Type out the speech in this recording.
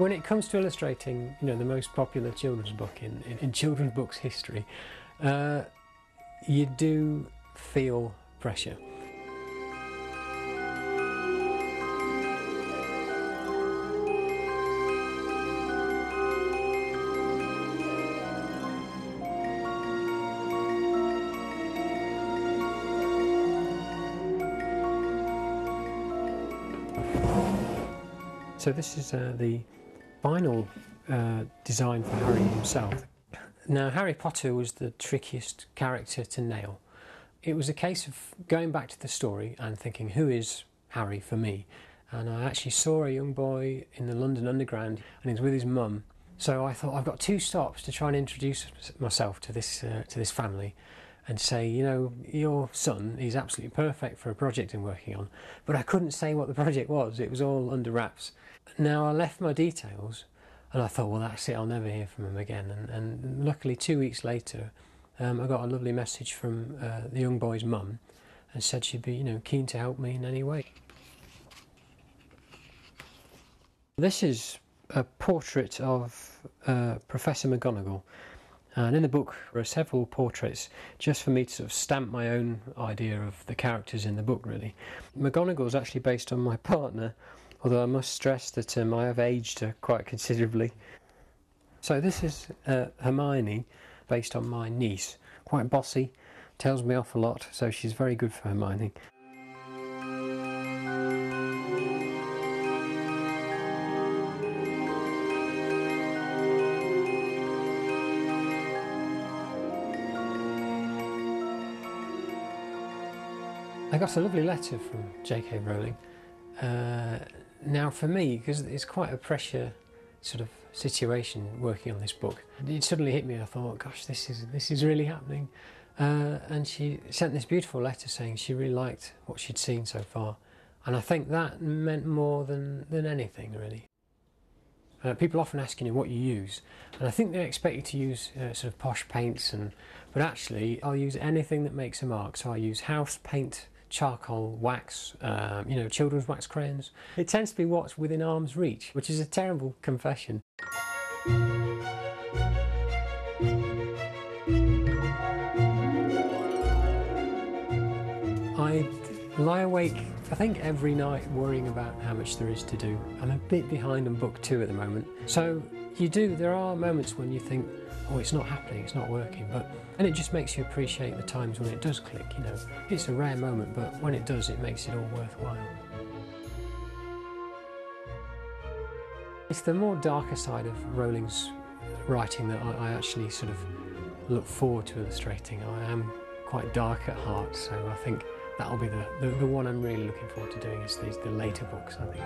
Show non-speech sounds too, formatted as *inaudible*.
When it comes to illustrating, you know, the most popular children's book in, in, in children's books history, uh, you do feel pressure. So this is uh, the final uh, design for Harry himself. Now Harry Potter was the trickiest character to nail. It was a case of going back to the story and thinking, who is Harry for me? And I actually saw a young boy in the London Underground and he was with his mum. So I thought I've got two stops to try and introduce myself to this uh, to this family and say, you know, your son is absolutely perfect for a project I'm working on. But I couldn't say what the *laughs* project was, it was all under wraps. Now I left my details and I thought, well, that's it, I'll never hear from him again. And, and luckily, two weeks later, um, I got a lovely message from uh, the young boy's mum and said she'd be, you know, keen to help me in any way. This is a portrait of uh, Professor McGonagall. And in the book, there are several portraits just for me to sort of stamp my own idea of the characters in the book, really. McGonagall is actually based on my *laughs* partner, although I must stress that um, I have aged her quite considerably. So this is uh, Hermione, based on my niece. Quite bossy, tells me off a lot, so she's very good for Hermione. I got a lovely letter from J.K. Rowling. Uh, now, for me, because it's quite a pressure sort of situation working on this book, it suddenly hit me. I thought, "Gosh, this is this is really happening." Uh, and she sent this beautiful letter saying she really liked what she'd seen so far, and I think that meant more than than anything really. Uh, people often asking you what you use, and I think they expect you to use uh, sort of posh paints, and but actually I'll use anything that makes a mark. So I use house paint charcoal wax, um, you know, children's wax crayons. It tends to be what's within arm's reach, which is a terrible confession. I lie awake, I think, every night worrying about how much there is to do. I'm a bit behind on book two at the moment. So you do, there are moments when you think, oh, it's not happening, it's not working. But and it just makes you appreciate the times when it does click. You know, it's a rare moment, but when it does, it makes it all worthwhile. It's the more darker side of Rowling's writing that I, I actually sort of look forward to illustrating. I am quite dark at heart, so I think that'll be the, the, the one I'm really looking forward to doing is these the later books, I think.